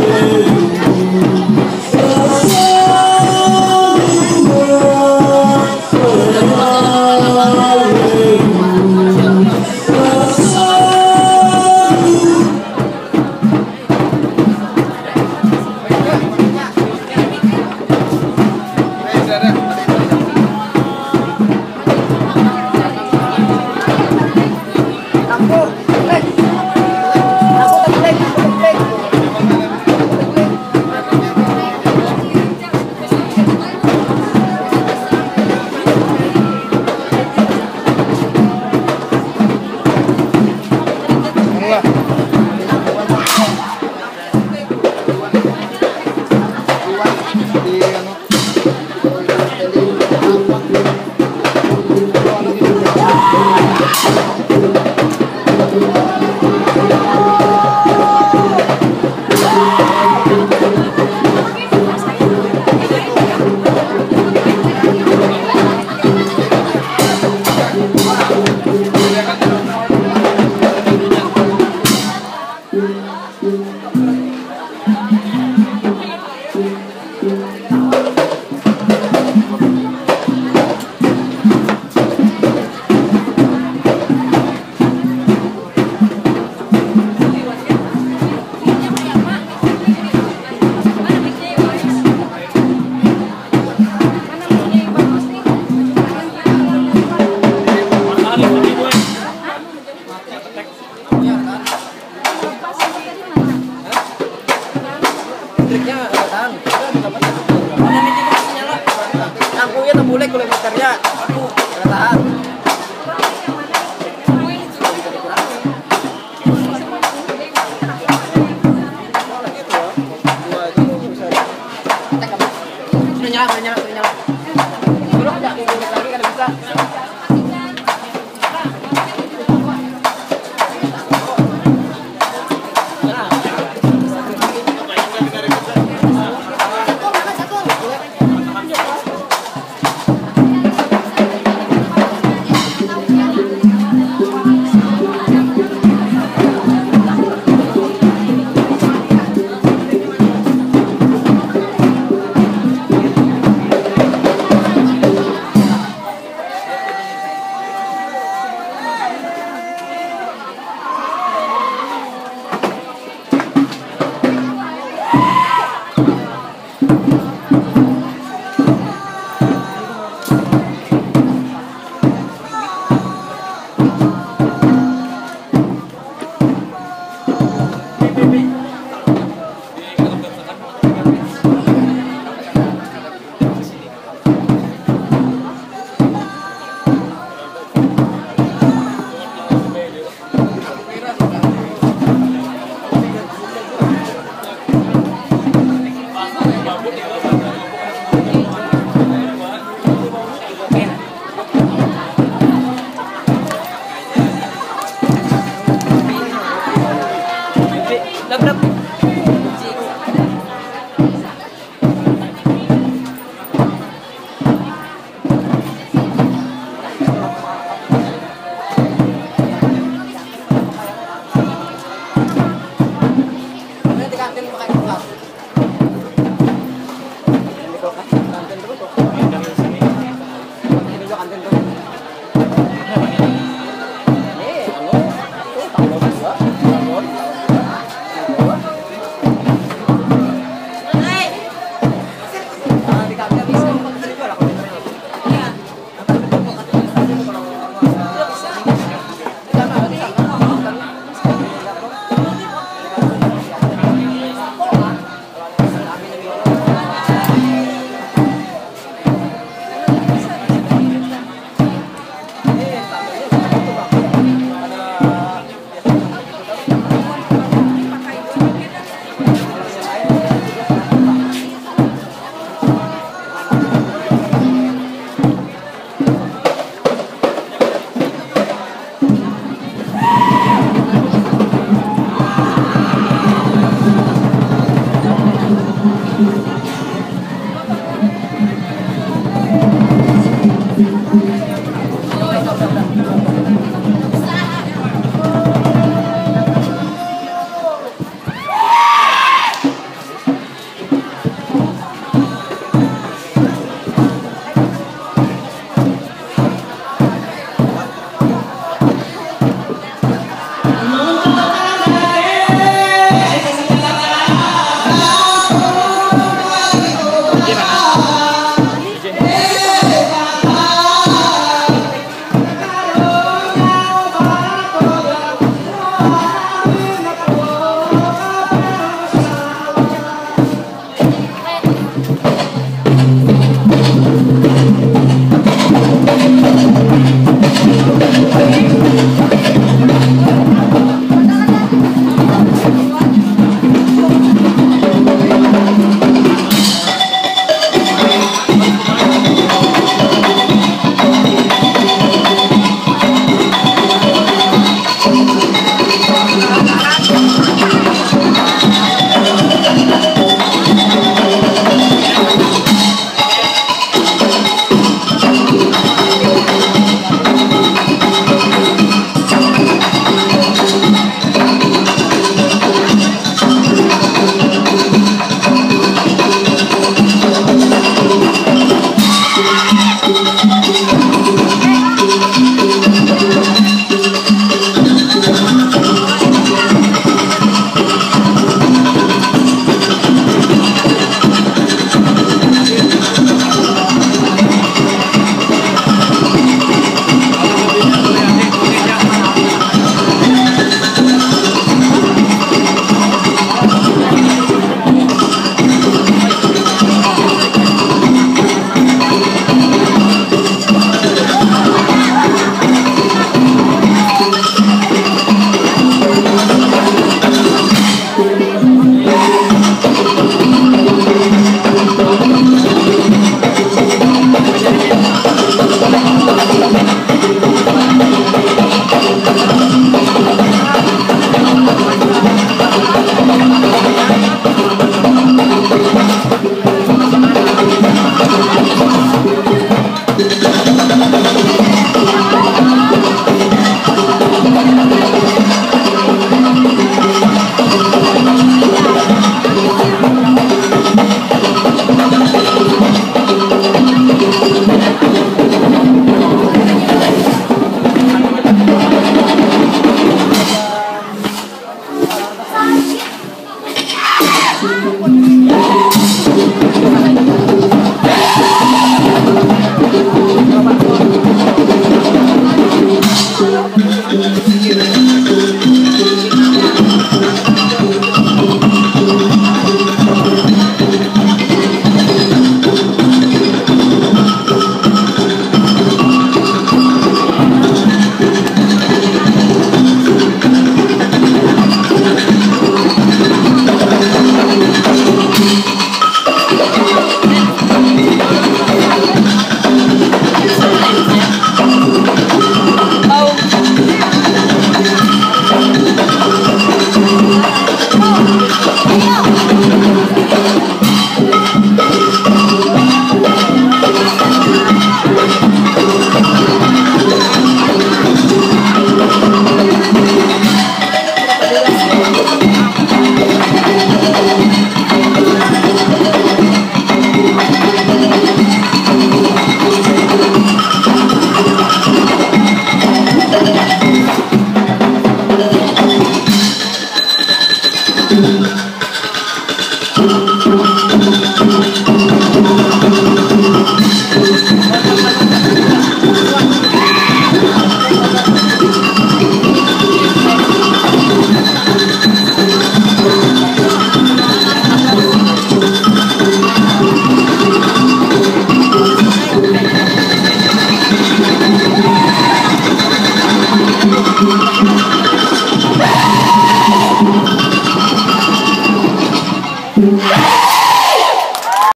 meu ketemu lek kilometernya aku kereta Thank you.